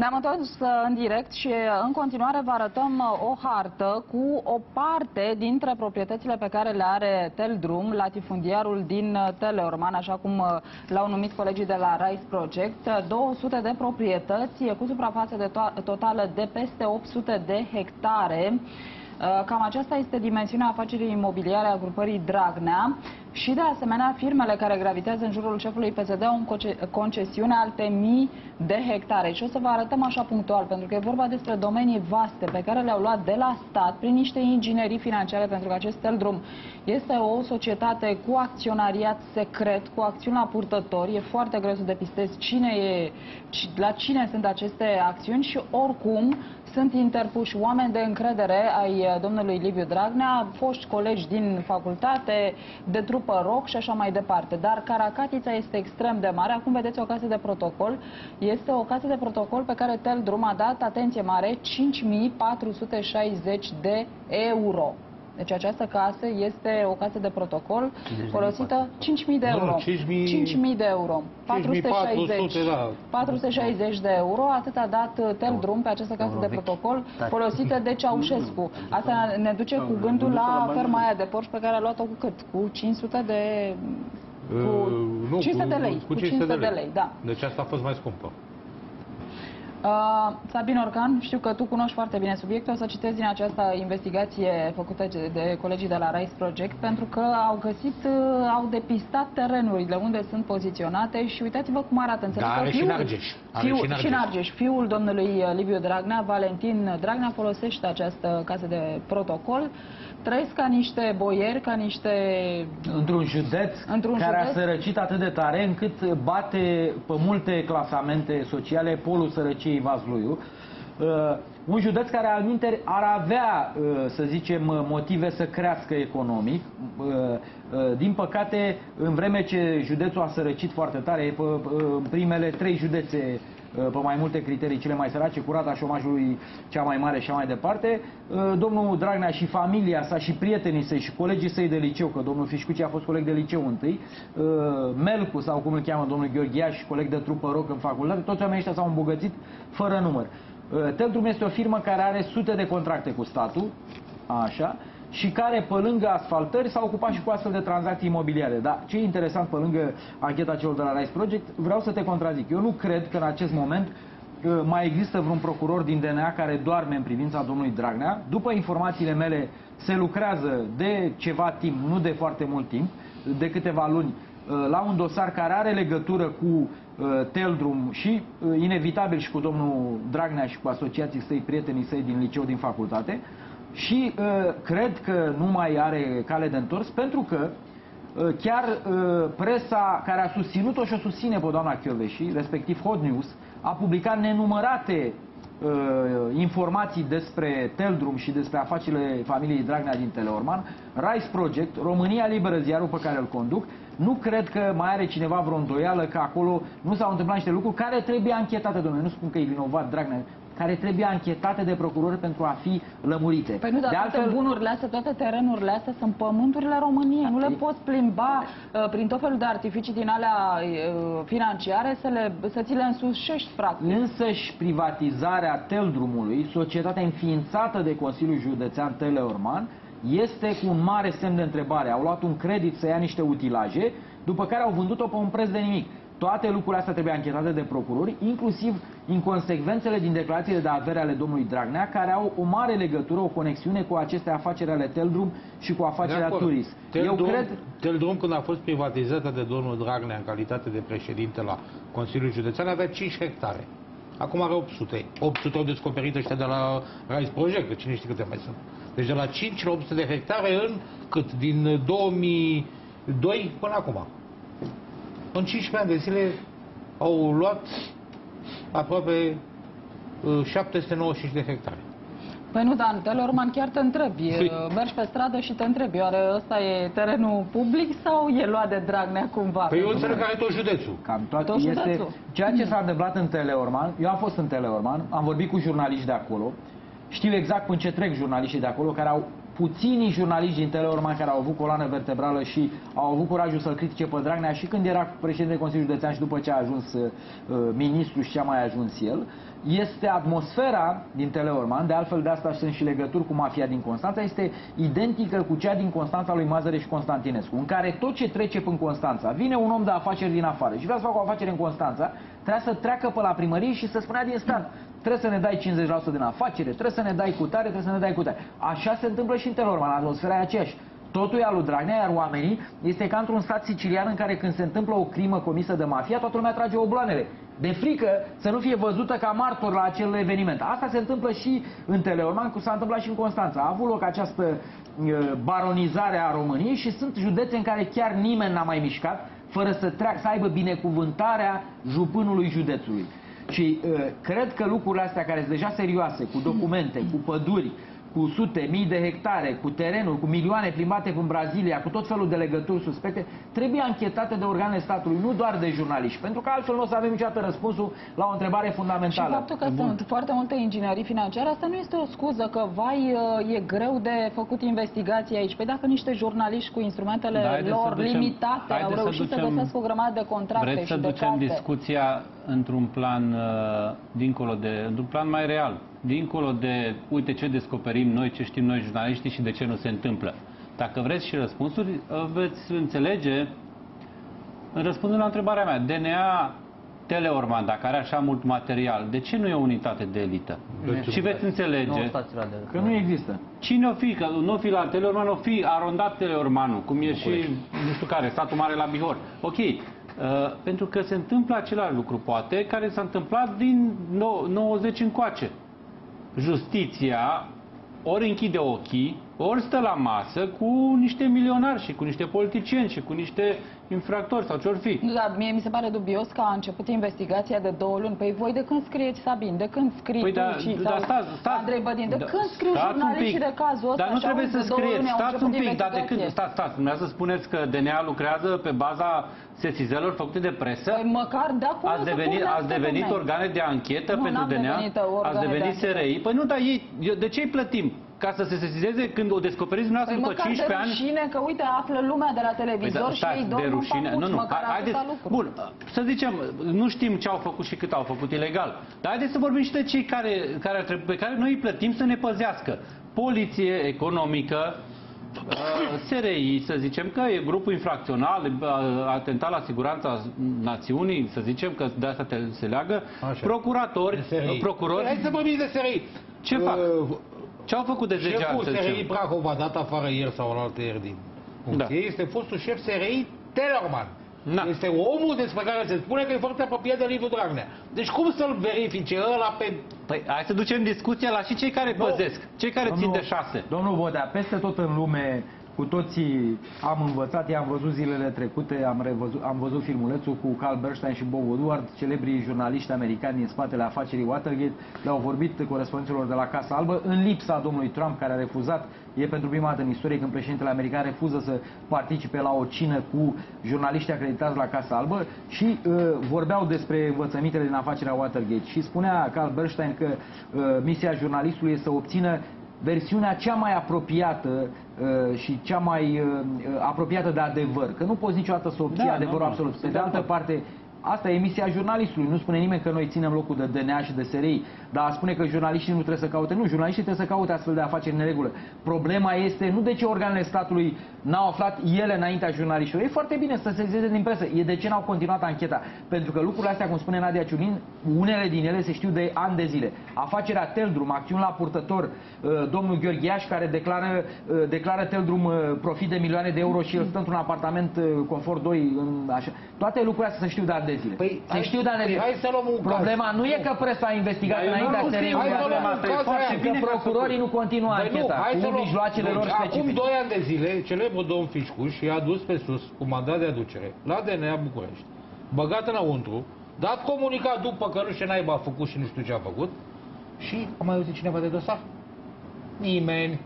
Ne-am întors uh, în direct și uh, în continuare vă arătăm uh, o hartă cu o parte dintre proprietățile pe care le are Teldrum, latifundiarul din Teleorman, așa cum l-au numit colegii de la Rice Project. 200 de proprietăți cu suprafață de to totală de peste 800 de hectare. Cam aceasta este dimensiunea afacerii imobiliare a grupării Dragnea. Și de asemenea, firmele care gravitează în jurul șefului PSD au în concesiune alte mii de hectare. Și o să vă arătăm așa punctual, pentru că e vorba despre domenii vaste pe care le-au luat de la stat prin niște inginerii financiare, pentru că acest Teldrum este o societate cu acționariat secret, cu acțiuni la purtători. E foarte greu să depistezi cine e, la cine sunt aceste acțiuni și oricum sunt interpuși oameni de încredere ai domnului Liviu Dragnea, foști colegi din facultate, de trup trupă rock și așa mai departe. Dar Caracatița este extrem de mare. Acum vedeți o casă de protocol. Este o casă de protocol pe care Tel Drum a dat, atenție mare, 5460 de euro. Deci această casă este o casă de protocol folosită 5.000 de euro. 5.000 de euro. 460, da. 460 de euro, atât a dat Tel Drum pe această casă de protocol folosită de Ceaușescu. Asta ne duce cu gândul la ferma aia de porci pe care a luat-o cu cât? Cu 500 de... Cu 500 de lei. Cu 500 de lei, da. Deci asta a fost mai scumpă. Uh, Sabin Orcan, știu că tu cunoști foarte bine subiectul, o să citesc din această investigație făcută de colegii de la Rice Project, pentru că au găsit, uh, au depistat terenurile unde sunt poziționate și uitați-vă cum arată. Înțeleg da, are fiul, și Nargeș. Are fiul, și, Nargeș. și Nargeș. Fiul domnului Liviu Dragnea, Valentin Dragnea, folosește această casă de protocol trăiesc ca niște boieri, ca niște... Într-un județ într care județ... a sărăcit atât de tare încât bate pe multe clasamente sociale polul sărăciei Vazluiu. Uh, un județ care al ar avea, uh, să zicem, motive să crească economic. Uh, uh, din păcate, în vreme ce județul a sărăcit foarte tare, pe, în primele trei județe Uh, pe mai multe criterii cele mai sărace, cu rata șomajului cea mai mare și mai departe. Uh, domnul Dragnea și familia sa și prietenii săi și colegii săi de liceu, că domnul Fișcuci a fost coleg de liceu întâi, uh, Melcu sau cum îl cheamă domnul Gheorghia și coleg de trupă rock în facultate, toți oamenii ăștia s-au îmbogățit fără număr. Teltrum este o firmă care are sute de contracte cu statul, așa, și care, pe lângă asfaltări, s-a ocupat și cu astfel de tranzacții imobiliare. Dar ce e interesant, pe lângă ancheta celor de la Rice Project, vreau să te contrazic. Eu nu cred că în acest moment uh, mai există vreun procuror din DNA care doarme în privința domnului Dragnea. După informațiile mele, se lucrează de ceva timp, nu de foarte mult timp, de câteva luni, uh, la un dosar care are legătură cu uh, Teldrum și inevitabil și cu domnul Dragnea și cu asociații săi, prietenii săi din liceu, din facultate și uh, cred că nu mai are cale de întors pentru că uh, chiar uh, presa care a susținut-o și o susține pe doamna Chioveși, respectiv Hot News, a publicat nenumărate uh, informații despre Teldrum și despre afacerile familiei Dragnea din Teleorman, Rice Project, România Liberă, ziarul pe care îl conduc, nu cred că mai are cineva vreo îndoială că acolo nu s-au întâmplat niște lucruri care trebuie anchetate, domnule. Nu spun că e vinovat Dragnea, care trebuie anchetate de procurori pentru a fi lămurite. Păi nu, dar de toate altfel... bunurile astea, toate terenurile astea sunt pământurile României. Nu le păi- poți plimba uh, prin tot felul de artificii din alea uh, financiare să, le, să ți le însușești, practic. Însăși privatizarea Teldrumului, societatea înființată de Consiliul Județean Teleorman, este cu un mare semn de întrebare. Au luat un credit să ia niște utilaje, după care au vândut-o pe un preț de nimic. Toate lucrurile astea trebuie anchetate de procurori, inclusiv inconsecvențele din declarațiile de avere ale domnului Dragnea, care au o mare legătură, o conexiune cu aceste afaceri ale Teldrum și cu afacerea Turis. Teldrum, Eu cred... Teldrum, când a fost privatizată de domnul Dragnea în calitate de președinte la Consiliul Județean, avea 5 hectare. Acum are 800. 800 au descoperit ăștia de la Rice Project, că cine știe câte mai sunt. Deci de la 5 la 800 de hectare în cât? Din 2002 până acum. În 15 ani de zile au luat aproape 795 uh, de hectare. Păi nu, Dan, Telorman chiar te întrebi. Păi... Mergi pe stradă și te întrebi, oare ăsta e terenul public sau e luat de Dragnea cumva? Păi eu înțeleg că are tot județul. Cam tot, tot este județul. Ceea ce s-a întâmplat în Teleorman, eu am fost în Teleorman, am vorbit cu jurnaliști de acolo, știu exact până ce trec jurnaliștii de acolo care au puținii jurnaliști din Teleorman care au avut coloană vertebrală și au avut curajul să-l critique pe Dragnea și când era președinte Consiliului Județean și după ce a ajuns uh, ministru și ce a mai ajuns el, este atmosfera din Teleorman, de altfel de asta sunt și legături cu mafia din Constanța, este identică cu cea din Constanța lui Mazăre și Constantinescu, în care tot ce trece până Constanța, vine un om de afaceri din afară. Și vrea să facă o afacere în Constanța, trebuie să treacă pe la primărie și să spunea din stat, trebuie să ne dai 50% din afacere, trebuie să ne dai cu tare, trebuie să ne dai cu tare. Așa se întâmplă și în Teleorman, atmosfera e aceeași. Totul e al lui Dragnea, iar oamenii este ca într-un stat sicilian în care când se întâmplă o crimă comisă de mafia, toată lumea trage obloanele. De frică să nu fie văzută ca martor la acel eveniment. Asta se întâmplă și în Teleorman, cum s-a întâmplat și în Constanța. A avut loc această uh, baronizare a României și sunt județe în care chiar nimeni n-a mai mișcat fără să, treacă, să aibă binecuvântarea jupânului județului. Și uh, cred că lucrurile astea care sunt deja serioase, cu documente, cu păduri, cu sute, mii de hectare, cu terenuri, cu milioane plimbate în Brazilia, cu tot felul de legături suspecte, trebuie anchetate de organele statului, nu doar de jurnaliști. Pentru că altfel nu o să avem niciodată răspunsul la o întrebare fundamentală. Și faptul că Bun. sunt foarte multe inginerii financiare, asta nu este o scuză că, vai, e greu de făcut investigații aici. Păi dacă niște jurnaliști cu instrumentele da, lor ducem, limitate au reușit să, ducem, să găsesc o grămadă de contracte vreți și să de ducem carte. discuția într-un plan uh, dincolo de, într-un plan mai real dincolo de, uite ce descoperim noi, ce știm noi jurnaliștii și de ce nu se întâmplă. Dacă vreți și răspunsuri, uh, veți înțelege, răspundând la întrebarea mea, DNA Teleorman, dacă are așa mult material, de ce nu e o unitate de elită? De și veți înțelege că nu există. Cine o fi, că nu o fi la Teleorman, o fi arondat Teleormanul, cum e și, nu știu care, statul mare la Bihor. Ok, uh, pentru că se întâmplă același lucru, poate, care s-a întâmplat din 90 încoace justiția ori închide ochii, ori stă la masă cu niște milionari și cu niște politicieni și cu niște infractori sau ce-or fi. Da, mie mi se pare dubios că a început investigația de două luni. Păi voi de când scrieți, Sabin? De când scriți păi da, tu da, stați, stați, Andrei Bădin? De da, când scriu jurnaliștii de cazul ăsta? Dar nu trebuie să scrieți. Stați un pic, dar de când? Stați, stați. Dumneavoastră spuneți că DNA lucrează pe baza sesizelor făcute de presă? Păi măcar de acolo ați devenit, ați devenit organe de anchetă nu, pentru DNA? Ați devenit de SRI? Păi nu, dar ei, de ce îi plătim? Ca să se sesizeze când o descoperiți dumneavoastră păi după 15 ani. rușine că uite află lumea de la televizor păi, da, și ei dorm de rușine. Nu, nu, măcar haideți, Bun, să zicem, nu știm ce au făcut și cât au făcut ilegal. Dar haideți să vorbim și de cei care, care, pe care noi îi plătim să ne păzească. Poliție economică, uh, SRI, să zicem că e grupul infracțional, uh, atentat la siguranța națiunii, să zicem că de asta te, se leagă, Așa. procuratori, procurori... Hai să vorbim de SRI. Ce fac? Uh, ce au făcut de 10 Șeful ani? Șeful SRI Prahov a dat afară ieri sau în alte ieri din da. Este fostul șef SRI Tellerman. Da. Este omul despre care se spune că e foarte apropiat de Liviu Dragnea. Deci cum să-l verifice ăla pe... Păi hai să ducem discuția la și cei care no. păzesc, cei care domnul, țin de șase. Domnul Vodea, peste tot în lume cu toții am învățat, i-am văzut zilele trecute, am, revăzut, am văzut filmulețul cu Carl Bernstein și Bob Woodward, celebrii jurnaliști americani din spatele afacerii Watergate, le-au vorbit corespondenților de la Casa Albă, în lipsa domnului Trump, care a refuzat, e pentru prima dată în istorie când președintele american refuză să participe la o cină cu jurnaliști acreditați la Casa Albă și uh, vorbeau despre învățămintele din afacerea Watergate și spunea Carl Bernstein că uh, misia jurnalistului este să obțină versiunea cea mai apropiată uh, și cea mai uh, apropiată de adevăr. Că nu poți niciodată să obții da, adevărul nu, absolut. Pe de altă parte, Asta e emisia jurnalistului. Nu spune nimeni că noi ținem locul de DNA și de SRI, dar spune că jurnaliștii nu trebuie să caute. Nu, jurnaliștii trebuie să caute astfel de afaceri în regulă. Problema este nu de ce organele statului n-au aflat ele înaintea jurnaliștilor. E foarte bine să se zice din presă. E de ce n-au continuat ancheta. Pentru că lucrurile astea, cum spune Nadia Ciunin, unele din ele se știu de ani de zile. Afacerea Teldrum, acțiuni la purtător, uh, domnul Gheorghiaș care declară, uh, declară Teldrum uh, profit de milioane de euro și el stă într-un apartament confort 2, în așa. Toate lucrurile astea se știu de ani de zile. Păi, se știu de ani de zile. Hai să luăm un Problema caz. nu e că presa a investigat înaintea SRI-ului. Că procurorii nu continuă ancheta cu mijloacele lor specifice. Acum 2 ani de zile, celebrul domn Fișcuș i-a dus pe sus cu mandat de aducere la DNA București, băgat înăuntru, dat comunicat după că nu știu naiba a făcut și nu știu ce a făcut și a mai auzit cineva de dosar? Nimeni.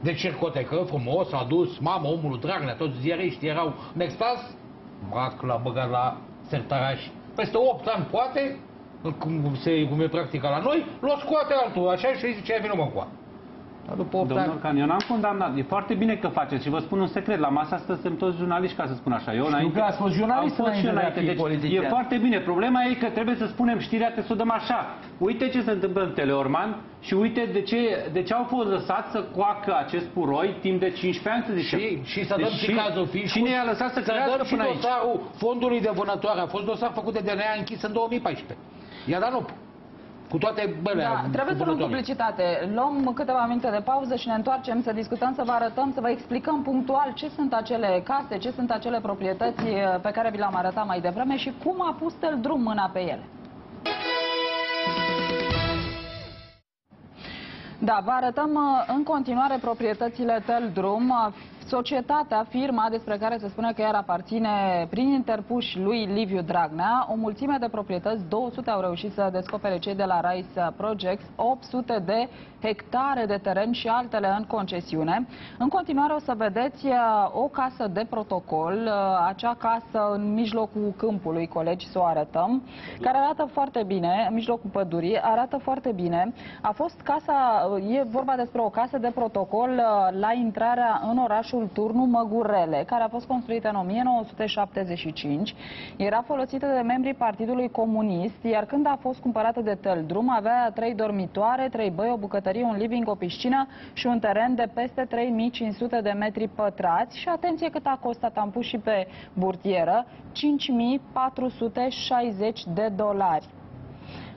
De cercotecă, frumos, a dus, mamă, omul Dragnea, toți ziariștii erau în extaz, Brac l-a băgat la sertaraș. Peste 8 ani, poate, cum, se, cum e practica la noi, l-o scoate altul, așa și îi zice, vină mă cu După Domnul Can, eu n-am condamnat. E foarte bine că faceți și vă spun un secret. La masa asta suntem toți jurnaliști, ca să spun așa. Eu înainte, că ați fost jurnalist am fost și înainte. Deci, e foarte bine. Problema e că trebuie să spunem știrea, trebuie să o dăm așa. Uite ce se întâmplă în Teleorman și uite de ce, de ce au fost lăsat să coacă acest puroi timp de 15 ani, să zicem. Și, și să dăm deci, și cazul Fișcu. Cine i-a lăsat să, să crească până aici? dosarul fondului de vânătoare. A fost dosar făcut de DNA închis în 2014. I-a dat nu. Cu toate băle. Da, trebuie să luăm publicitate. Luăm câteva minute de pauză și ne întoarcem să discutăm, să vă arătăm, să vă explicăm punctual ce sunt acele case, ce sunt acele proprietăți eh, pe care vi le-am arătat mai devreme și cum a pus el drum mâna pe ele. Da, vă arătăm eh, în continuare proprietățile Teldrum. Societatea, firma despre care se spune că ea aparține prin interpuși lui Liviu Dragnea, o mulțime de proprietăți, 200 au reușit să descopere cei de la Rice Projects, 800 de hectare de teren și altele în concesiune. În continuare o să vedeți uh, o casă de protocol, uh, acea casă în mijlocul câmpului, colegi, să o arătăm, care arată foarte bine, în mijlocul pădurii, arată foarte bine. A fost casa, uh, e vorba despre o casă de protocol la intrarea în orașul Turnu Măgurele, care a fost construită în 1975, era folosită de membrii Partidului Comunist, iar când a fost cumpărată de Tăldrum, avea trei dormitoare, trei băi, o bucătărie bucătărie, un living, o piscină și un teren de peste 3500 de metri pătrați. Și atenție cât a costat, am pus și pe burtieră, 5460 de dolari.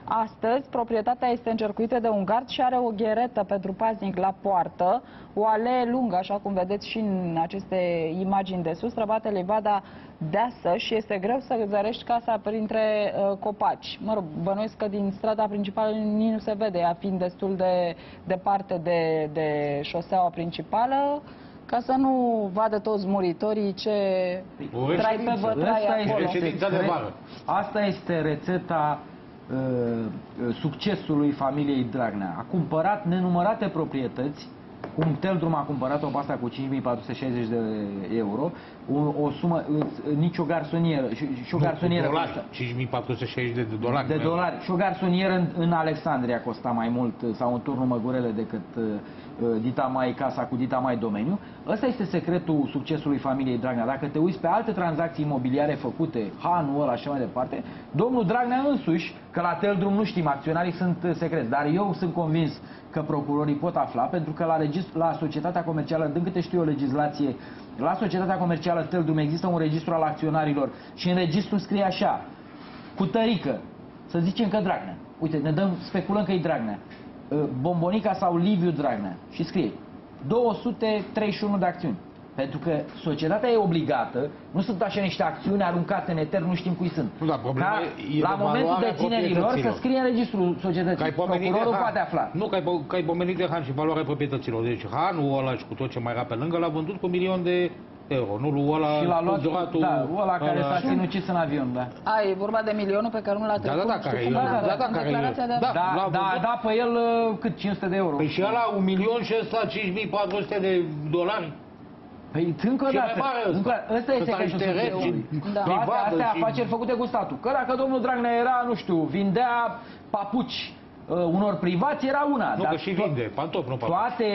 Astăzi, proprietatea este încercuită de un gard și are o gheretă pentru paznic la poartă, o alee lungă, așa cum vedeți și în aceste imagini de sus, străbate livada deasă și este greu să zărești casa printre uh, copaci. Mă rog, bănuiesc că din strada principală nici nu se vede, ea fiind destul de departe de, de șoseaua principală ca să nu vadă toți muritorii ce o trai pe bătrai acolo. de vară. Asta este rețeta uh, succesului familiei Dragnea. A cumpărat nenumărate proprietăți cum Teldrum a cumpărat-o pe asta cu 5460 de euro, o, o sumă, nici o garsonieră, și, și o garsonieră dolari, 5460 de dolari. De dolari. Și o garsonieră în, în Alexandria costa mai mult, sau în turnul Măgurele, decât uh, uh, Dita Mai, casa cu Dita Mai domeniu. Ăsta este secretul succesului familiei Dragnea. Dacă te uiți pe alte tranzacții imobiliare făcute, Hanul ăla și mai departe, domnul Dragnea însuși, că la Teldrum nu știm, acționarii sunt secreți, dar eu sunt convins că procurorii pot afla, pentru că la, registru, la societatea comercială, din câte știu o legislație, la societatea comercială Teldrum există un registru al acționarilor și în registru scrie așa, cu tărică, să zicem că Dragnea. Uite, ne dăm, speculăm că e Dragnea. Ă, Bombonica sau Liviu Dragnea. Și scrie 231 de acțiuni. Pentru că societatea e obligată, nu sunt așa niște acțiuni aruncate în etern, nu știm cui sunt. Nu, da, problema Ca, e la momentul deținerilor să scrie în registrul societății. Procurorul poate afla. Nu, că ai, că ai pomenit de Han și valoarea proprietăților. Deci Hanul ăla și cu tot ce mai era pe lângă l-a vândut cu un milion de euro, nu lui ăla și l-a luat, zuratul, da, ăla care s-a sinucis în avion, da. A, e vorba de milionul pe care nu l-a trecut. Da, da, da, care, da, da, da, da, care, da, da, da, da, da, pe el uh, cât 500 de euro. Păi și ăla un milion și ăsta 5400 de dolari. Păi încă o dată, încă, ăsta este ca și da. Toate astea afaceri făcute cu statul. Că dacă domnul Dragnea era, nu știu, vindea papuci uh, unor privați era una. Nu, dar că și vinde, pantofi, nu pantofi. Toate,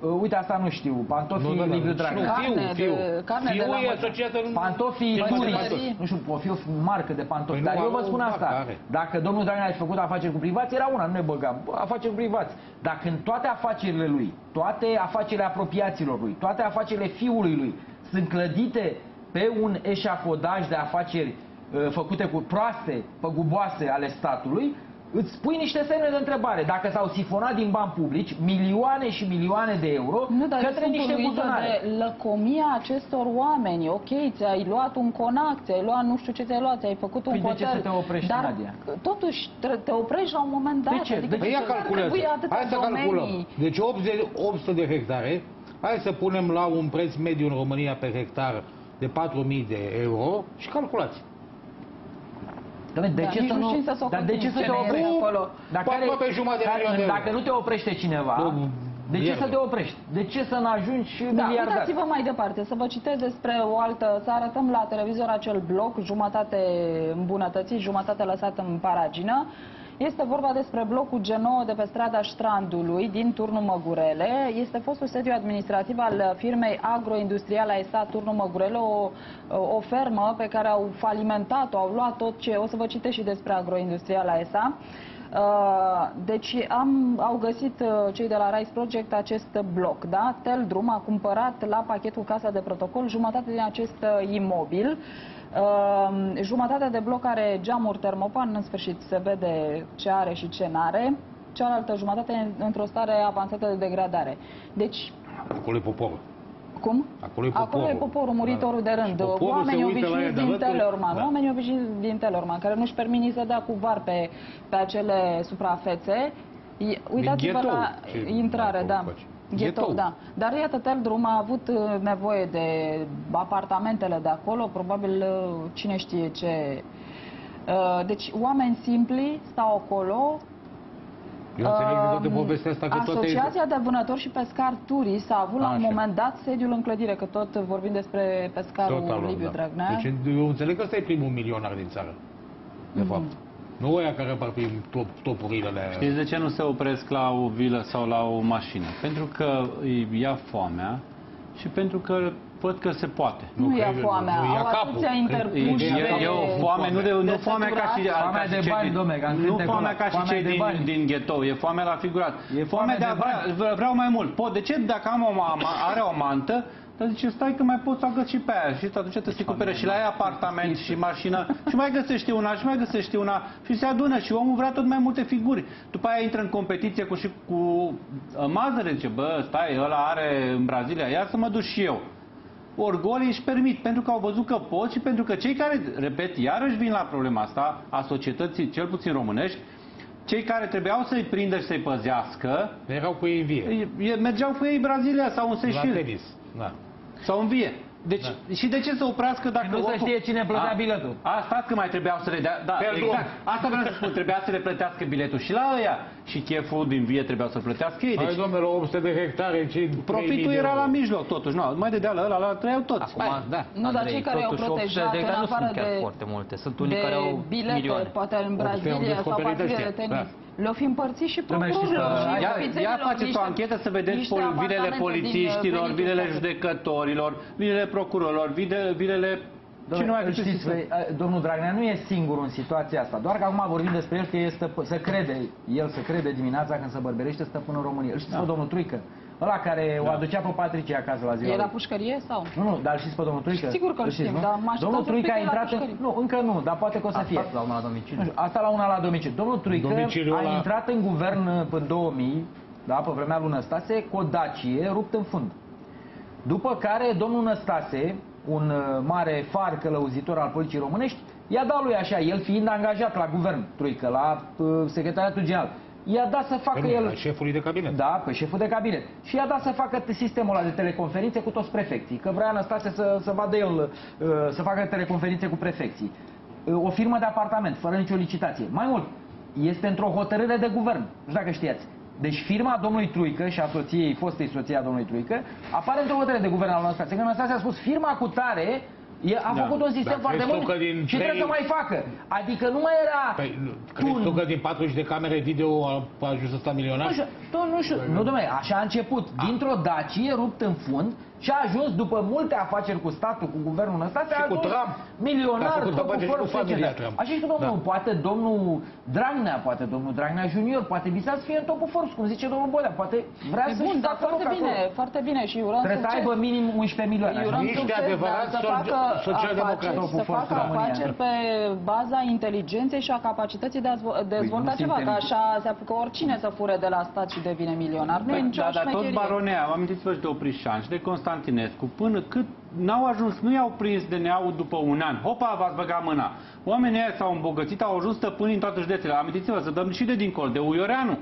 da. uh, uite asta nu știu, pantofii nu, da, da, Liviu Dragnea. Carne, fiu, fiu. De, carne fiu de la e asociată în... Pantofii Turi, nu știu, o fi o marcă de pantofi, păi dar eu vă spun asta. Dacă domnul Dragnea a făcut afaceri cu privați, era una, nu ne băgam, afaceri cu privați. Dacă în toate afacerile lui, toate afacerile apropiaților lui, toate afacerile fiului lui sunt clădite pe un eșafodaj de afaceri uh, făcute cu proaste, păguboase ale statului, îți pui niște semne de întrebare. Dacă s-au sifonat din bani publici milioane și milioane de euro nu, dar către niște buzunare. de lăcomia acestor oameni. Ok, ți-ai luat un conac, ți-ai luat nu știu ce ți-ai luat, ți-ai făcut un păi hotel. de ce să te oprești, dar Nadia? totuși te oprești la un moment dat. De ce? Adică de ce? calculează. Hai să calculăm. Deci 80, 800 de hectare, hai să punem la un preț mediu în România pe hectar de 4.000 de euro și calculați. Doamne, de da, ce să nu, să dar de ce să te oprești acolo? Dacă, care, pe jumătate care, dacă nu te oprește cineva, nu, de ce să te oprești? De ce să nu ajungi da, miliardar? Uitați-vă mai departe, să vă citesc despre o altă, să arătăm la televizor acel bloc, jumătate îmbunătățit, jumătate lăsat în paragină. Este vorba despre blocul G9 de pe strada Strandului din turnul Măgurele. Este fostul sediu administrativ al firmei agroindustriale ESA Turnul Măgurele, o, o fermă pe care au falimentat-o, au luat tot ce... O să vă citesc și despre agroindustriala ESA. Uh, deci am, au găsit uh, cei de la Rice Project acest bloc, da? Teldrum a cumpărat la pachetul Casa de Protocol jumătate din acest uh, imobil. Uh, jumătatea de bloc are geamuri termopan, în sfârșit se vede ce are și ce n-are. Cealaltă jumătate într-o stare avansată de degradare. Deci... Acolo e poporul. Cum? Acolo e poporul. Acolo e poporul, muritorul de rând. Oamenii obișnuiți din Telorman. Da. Oamenii obișnuiți din Telorman, care nu-și permit nici să dea cu var pe, pe acele suprafețe. Uitați-vă la intrare, da. Ghetou, da. Dar iată, Teldrum a avut uh, nevoie de apartamentele de acolo, probabil uh, cine știe ce. Uh, deci oameni simpli stau acolo, eu înțeleg de toată povestea asta că Asociația toate... de vânători și pescari turii s-a avut la un moment dat sediul în clădire, că tot vorbim despre pescarul Total, Liviu da. Dragnea. Deci eu înțeleg că ăsta e primul milionar din țară, de mm. fapt. Nu ăia care par prin top, topurile alea. Știți de ce nu se opresc la o vilă sau la o mașină? Pentru că îi ia foamea și pentru că văd că se poate. Nu, nu ia foamea, nu, au atâția interpuși. E, e, e o foame, nu, de, nu foamea ca și, foamea de bani, domne, Nu foamea ca și cei din, din ghetou, e foamea la figurat. E foamea de a vrea, vreau mai mult. Pot, de ce? Dacă am o, are o mantă, dar zice, stai că mai poți să agăți și pe aia. Și atunci te se cumpere și la ea apartament și mașină. Și mai găsești una și mai găsești una. Și se adună și omul vrea tot mai multe figuri. După aia intră în competiție cu și cu uh, mazăre, zice, bă, stai, ăla are în Brazilia, ia să mă duc și eu orgolii își permit, pentru că au văzut că pot și pentru că cei care, repet, iarăși vin la problema asta a societății, cel puțin românești, cei care trebuiau să-i prindă și să-i păzească... Erau cu ei în vie. Mergeau cu ei în Brazilia sau în Seychelles. Da. Sau în vie. Deci, da. și de ce să oprească dacă... Și nu se știe cine plătea a, biletul. Asta că mai trebuiau să le dea... Da, exact. Asta vreau să spun, trebuia să le plătească biletul și la ăia. Și cheful din vie trebuia să-l plătească ei. Deci, Hai, domnule, 800 de hectare, ce Profitul era la mijloc, totuși. Nu, mai de deală ăla, la trăiau toți. Acum, da. Nu, dar cei care au protejat de în afară de, foarte multe. Sunt unii care au bilete, milioane. poate în Brazilia sau partide de tenis. Da. Le-au fi împărțit și procurorilor. Ia, ia faceți o anchetă să vedeți vilele polițiștilor, vilele judecătorilor, vilele procurorilor, vilele Domnule, nu mai știți, domnul Dragnea nu e singur în situația asta, doar că acum vorbim despre el că este, să crede, el să crede dimineața când se bărbărește stăpânul României. Îl știți da. pe domnul Truică? Ăla care da. o aducea pe Patricia acasă la ziua. Era pușcărie sau? Nu, nu, dar știți pe domnul Truică? Sigur că îl știm, dar Domnul Truică a intrat în... Nu, încă nu, dar poate că o să fie. Asta la una la domiciliu. Asta la una la domiciliu. Domnul Truică a la... intrat în guvern în 2000, da, pe vremea lui Năstase, cu o Dacie rupt în fund. După care domnul Năstase, un uh, mare far călăuzitor al poliției românești, i-a dat lui așa, el fiind angajat la guvern, Truică, la uh, secretariatul general i-a dat să facă el... șefului de cabinet. Da, pe șeful de cabinet. Și i-a dat să facă sistemul ăla de teleconferințe cu toți prefecții. Că vrea Anastase să, să vadă el, uh, să facă teleconferințe cu prefecții. Uh, o firmă de apartament, fără nicio licitație. Mai mult, este într-o hotărâre de guvern. Nu știu dacă știați. Deci firma domnului Truică și a soției, fostei soția domnului Truică, apare într-o hotărâre de guvern al Anastase. Că Anastase a spus, firma cu tare E, a da. făcut un sistem Dar foarte bun și 3... trebuie să mai facă. Adică nu mai era... Păi, crezi tu că din 40 de camere video a, a ajuns să sta milionar? Nu știu, tu, nu știu. Nu, domnule, așa a început. Dintr-o Dacie rupt în fund și a ajuns după multe afaceri cu statul, cu guvernul ăsta, și cu Trump. milionar, cu familia Trump. Așa și domnul, da. poate domnul Dragnea, poate domnul Dragnea Junior, poate visa să fie în topul Forbes, cum zice domnul Bolea, poate vrea să bun, dar foarte bine, acolo. foarte bine și urăm Trebuie să aibă minim 11 milioane. Niște adevărat social-democrați. Să facă afaceri pe baza inteligenței și a capacității de a păi dezvolta ceva, că așa se apucă oricine să fure de la stat și devine milionar. Nu e păi, nicio da, dar tot baronea, amintiți-vă și de Oprișan și de Constant Constantinescu, până cât n-au ajuns, nu i-au prins de neau după un an. Hopa, v-ați băgat mâna. Oamenii ăia s-au îmbogățit, au ajuns stăpâni în toate județele. Amintiți-vă, să dăm și de dincolo, de Uioreanu.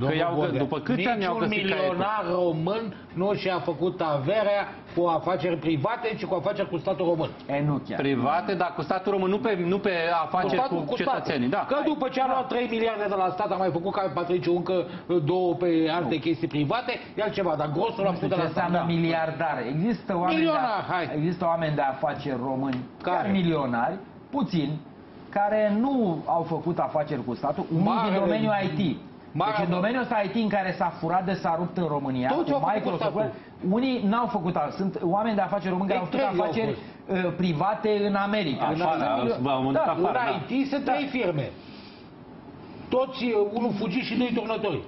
Că iau, după câți ani au găsit milionar român nu și-a făcut averea cu afaceri private, ci cu afaceri cu statul român. E, nu chiar. Private, dar cu statul român, nu pe, nu pe afaceri cu, cu, cu cetățenii. Da. Că după ce a luat 3 miliarde de la stat, a mai făcut ca Patriciu încă două pe alte nu. chestii private, e altceva, dar grosul l-a făcut de la stat. Da. miliardar. Există oameni, Milionar, de, hai. există oameni de afaceri români, care? milionari, puțini, care nu au făcut afaceri cu statul, unii din domeniul IT. Mare deci în domeniul ăsta IT în care s-a furat de s-a rupt în România, Toți cu Microsoft, unii n-au făcut asta. Sunt oameni de afaceri români care au făcut afaceri uh, private în America. Afară, în, da, în IT sunt trei firme. Toți, uh, unul fugit și doi turnători.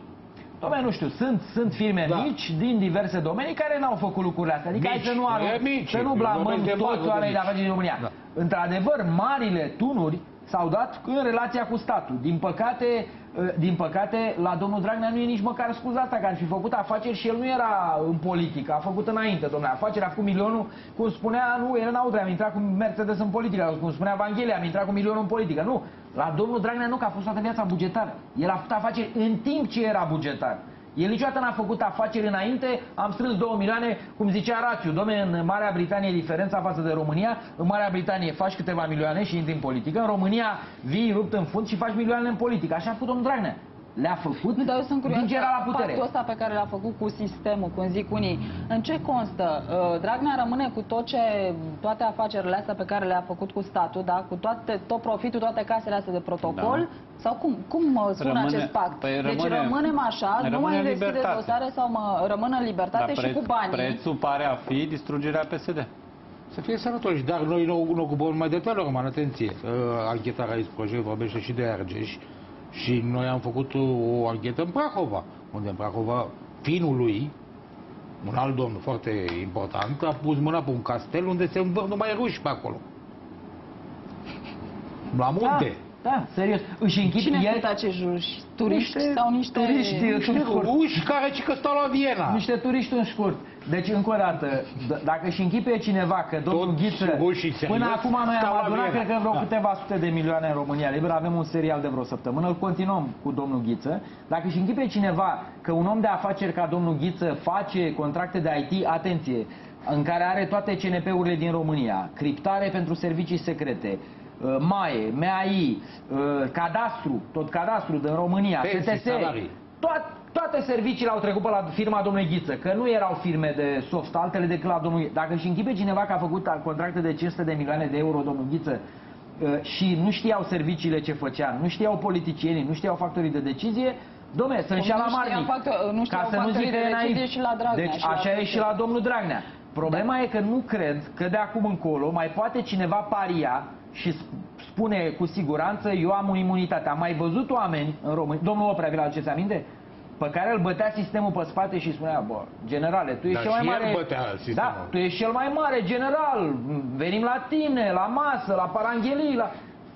Dom'le, nu știu, sunt, sunt firme da. mici din diverse domenii care n-au făcut lucrurile astea. Adică mici, hai să nu, aru, mici, să nu blamăm toți oamenii de afaceri din România. Da. Într-adevăr, marile tunuri s-au dat în relația cu statul. Din păcate, ă, din păcate, la domnul Dragnea nu e nici măcar scuza asta, că ar fi făcut afaceri și el nu era în politică, a făcut înainte, domnule, afacerea cu milionul, cum spunea, nu, el n-au am intrat cu Mercedes în politică, cum spunea Evanghelia, am intrat cu milionul în politică. Nu, la domnul Dragnea nu, că a fost toată viața bugetar. El a făcut afaceri în timp ce era bugetar. El niciodată n-a făcut afaceri înainte, am strâns 2 milioane, cum zicea Rațiu. Domne, în Marea Britanie diferența față de România. În Marea Britanie faci câteva milioane și intri în politică. În România vii rupt în fund și faci milioane în politică. Așa a făcut domnul Dragnea le-a făcut nu, dar eu sunt din ce era la putere. Pactul ăsta pe care l-a făcut cu sistemul, cum zic unii, în ce constă? Uh, Dragnea rămâne cu tot ce, toate afacerile astea pe care le-a făcut cu statul, da? cu toate, tot profitul, toate casele astea de protocol, da. sau cum, cum spune rămâne, acest pact? Păi deci rămâne, deci rămânem așa, rămâne nu mai deschide dosare sau mă, rămână în libertate preț, și cu banii. Prețul pare a fi distrugerea PSD. Să fie sănătoși, dar noi nu, nu ocupăm mai de Telorman, atenție. Uh, anchetarea aici proiect vorbește și de Argeș. Și noi am făcut o anchetă în Prahova, unde în Prahova finul lui, un alt domn foarte important, a pus mâna pe un castel unde se învăr numai ruși pe acolo. La munte. Da. Da, serios. Își închid Cine el... acești ruși? Turiști niște, sau niște... Turiști, niște ruși care ci că stau la Viena. Niște turiști în scurt. Deci, încă o dată, dacă și închipe cineva că domnul Tot Ghiță, până acum noi am adunat, cred că vreo da. câteva sute de milioane în România Liber, avem un serial de vreo săptămână, îl continuăm cu domnul Ghiță. Dacă și închipe cineva că un om de afaceri ca domnul Ghiță face contracte de IT, atenție, în care are toate CNP-urile din România, criptare pentru servicii secrete, uh, MAE, MAI, uh, cadastru, tot cadastru din România, STS, toate, toate serviciile au trecut pe la firma domnului Ghiță, că nu erau firme de soft, altele decât la domnul Dacă își închipe cineva că a făcut contracte de 500 de milioane de euro, domnul Ghiță, uh, și nu știau serviciile ce făcea, nu știau politicienii, nu știau factorii de decizie, Dom'le, sunt și la Marnic. Factor, nu ca să nu zic de și la Dragnea. Deci așa e și la domnul Dragnea. Problema da. e că nu cred că de acum încolo mai poate cineva paria și spune cu siguranță eu am o imunitate. Am mai văzut oameni în România, domnul Oprea, vi la aduceți aminte? Pe care îl bătea sistemul pe spate și spunea, bă, generale, tu ești da, cel mai mare... Da, tu ești cel mai mare general, venim la tine, la masă, la paranghelii, la...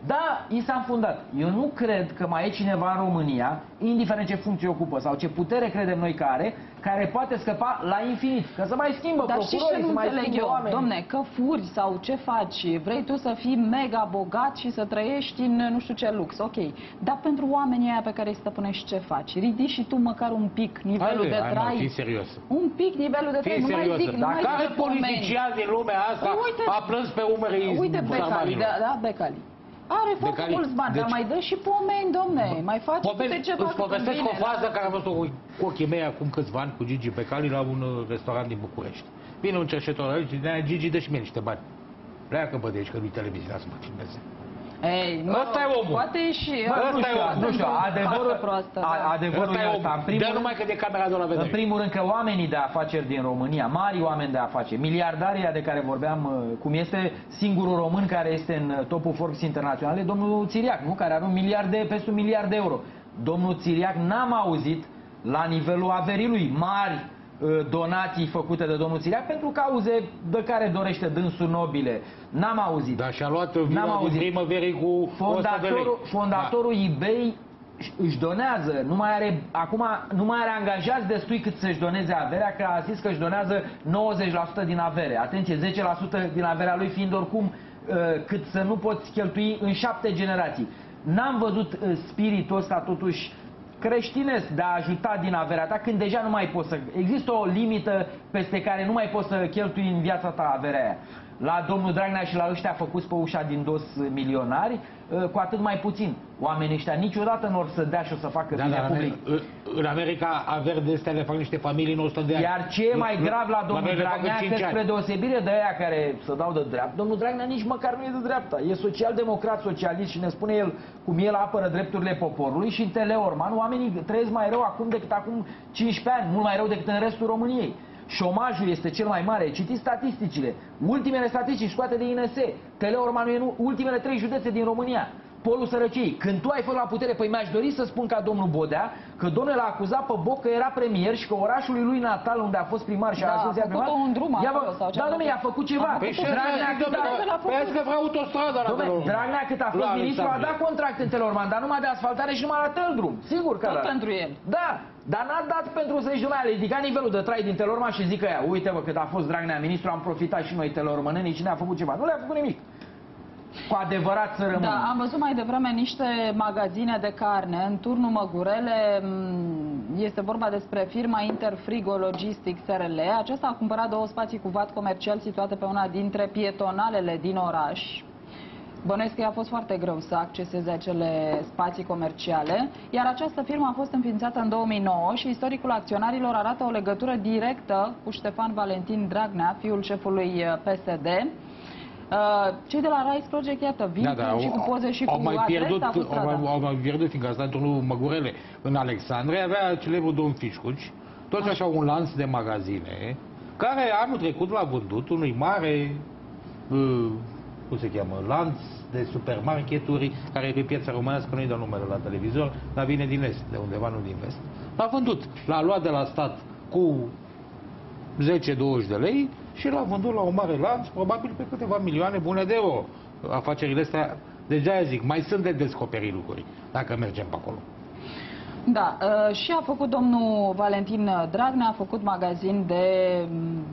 Da, i s-a înfundat. Eu nu cred că mai e cineva în România, indiferent ce funcție ocupă sau ce putere credem noi care, care poate scăpa la infinit. Că să mai schimbă Dar procurorii, să mai înțeleg eu, oameni. domne, că furi sau ce faci, vrei tu să fii mega bogat și să trăiești în nu știu ce lux, ok. Dar pentru oamenii aia pe care îi stăpânești ce faci? Ridici și tu măcar un pic nivelul hai, de hai, trai. Hai, serios. Un pic nivelul de trai, nu mai zic, Dar care politician din lumea asta păi, uite, a plâns pe umerii Uite Becali, da, da, Becali. Are foarte care, mulți bani, deci, dar mai dă și pomeni, domne. Mai face pomeni, ceva Îți povestesc o fază care am văzut cu, cu ochii mei acum câțiva ani cu Gigi Becali la un uh, restaurant din București. Vine un cerșetor aici și Gigi, dă și mie niște bani. Pleacă, bă, de aici, că nu-i televiziunea să mă filmeze. Ei, nu, ăsta e omul. Poate și... Bă, nu, știu, nu știu, adevărul, proastă, da. adevărul e ăsta. În primul, Dar numai că de camera de la vedere. În primul rând că oamenii de afaceri din România, mari oameni de afaceri, miliardarii de care vorbeam, uh, cum este singurul român care este în uh, topul Forbes internaționale, domnul Țiriac, nu? care are un miliard de, peste un miliard de euro. Domnul Țiriac n-am auzit la nivelul averii lui mari Uh, donații făcute de domnul Țiriac pentru cauze de care dorește dânsul nobile. N-am auzit. Dar și-a luat N-am auzit. primăverii cu fondatorul, fondatorul da. eBay își donează, nu mai are, acum nu mai are angajați destui cât să-și doneze averea, că a zis că își donează 90% din avere. Atenție, 10% din averea lui fiind oricum uh, cât să nu poți cheltui în șapte generații. N-am văzut uh, spiritul ăsta totuși creștinesc de a ajuta din averea ta când deja nu mai poți să... Există o limită peste care nu mai poți să cheltui în viața ta averea aia. La domnul Dragnea și la ăștia făcuți pe ușa din dos milionari, ă, cu atât mai puțin. Oamenii ăștia niciodată nu or să dea și o să facă da, bine da, public. În America averi de astea le fac niște familii 100 de ani. Iar ce e mai grav la domnul la Dragnea, că spre deosebire de aia care să dau de dreapta, domnul Dragnea nici măcar nu e de dreapta. E social-democrat, socialist și ne spune el cum el apără drepturile poporului și în Teleorman oamenii trăiesc mai rău acum decât acum 15 ani, mult mai rău decât în restul României. Șomajul este cel mai mare. Citiți statisticile. Ultimele statistici scoate de INS. Teleormanul e în ultimele trei județe din România polul sărăciei. Când tu ai fost la putere, păi mi-aș dori să spun ca domnul Bodea că domnul l-a acuzat pe Boc că era premier și că orașul lui natal unde a fost primar și da, a ajuns a primar, un drum acolo, sau Da, domnule, i-a făcut ceva. Păi și Dragnea cât a Păi că vrea autostradă la Dragnea cât a fost ministru a dat contract în Telorman, dar numai de asfaltare și numai la Teldrum. Sigur că Tot da. pentru el. Da, dar n-a dat pentru să zici, a ridicat nivelul de trai din Telorman și zică ea, uite-vă cât a fost Dragnea ministru, am profitat și noi telormănenii, cine a făcut ceva. Nu le-a făcut nimic cu adevărat să rămână. Da, am văzut mai devreme niște magazine de carne în turnul Măgurele. Mm, este vorba despre firma Interfrigo Logistic SRL. Aceasta a cumpărat două spații cu vat comercial situate pe una dintre pietonalele din oraș. Bănuiesc că i-a fost foarte greu să acceseze acele spații comerciale, iar această firmă a fost înființată în 2009 și istoricul acționarilor arată o legătură directă cu Ștefan Valentin Dragnea, fiul șefului uh, PSD. Uh, cei de la Rice Project, iată, vin da, da, și cu poze și au cu mai pierdut, au, mai, au mai pierdut, fiindcă asta într-unul Măgurele, în Alexandria, avea celebrul domn Fișcuci, toți așa un lanț de magazine, care anul trecut l-a vândut unui mare, uh, cum se cheamă, lanț de supermarketuri, care e pe piața românească, nu-i dă numele la televizor, dar vine din est, de undeva, nu din vest. L-a vândut, l-a luat de la stat cu 10-20 de lei și l-a vândut la un mare lanț, probabil pe câteva milioane bune de euro. Afacerile astea, deja zic, mai sunt de descoperit lucruri, dacă mergem pe acolo. Da, uh, și a făcut domnul Valentin Dragnea, a făcut magazin de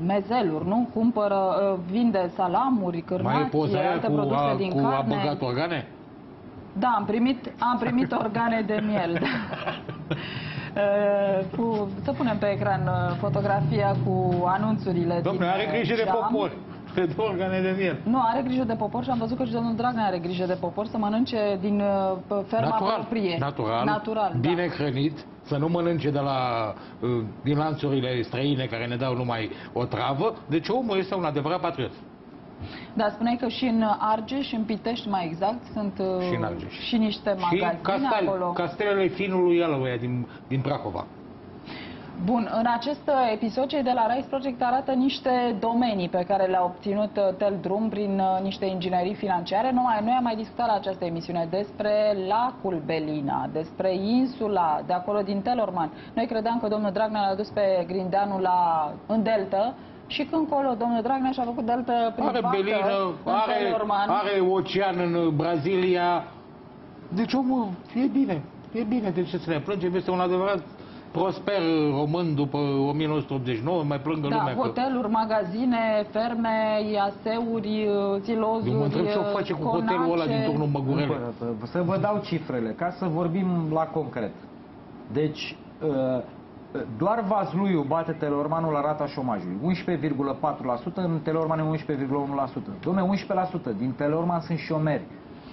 mezeluri, nu? Cumpără, uh, vinde salamuri, cârnați, alte cu, produse a, din cu carne. a băgat organe? Da, am primit, am primit organe de miel. Da. Uh, cu, să punem pe ecran uh, fotografia cu anunțurile Domnule, are uh, grijă de popor. Pe două organe de miel. Nu, are grijă de popor și am văzut că și domnul Dragnea are grijă de popor să mănânce din ferma natural, proprie. Natural, natural bine da. hrănit, să nu mănânce de la, din lanțurile străine care ne dau numai o travă. Deci omul este un adevărat patriot. Da, spuneai că și în Argeș și în Pitești, mai exact, sunt și, în Argeș. și niște magazine și castel, acolo. castelele finului Ialăuia din, din Prahova. Bun, în acest episod cei de la Rice Project arată niște domenii pe care le-a obținut uh, Teldrum prin uh, niște inginerii financiare. Noi, noi am mai discutat la această emisiune despre lacul Belina, despre insula de acolo din Telorman. Noi credeam că domnul Dragnea l-a dus pe Grindeanu la, în Delta, și când colo, domnul Dragnea și-a făcut delta privată Are belină, are, are ocean în Brazilia. Deci omul e bine. E bine, de ce să ne plângem? Este un adevărat prosper român după 1989, mai plângă da, lumea. hoteluri, că... magazine, ferme, iaseuri, zilozuri, Eu mă întreb ce o face cu conace. hotelul ăla din turnul Măgurele. Să vă dau cifrele, ca să vorbim la concret. Deci, uh, doar Vazluiu bate Telormanul la rata șomajului. 11,4%, în Telorman e 11,1%. Domne, 11% din Telorman sunt șomeri.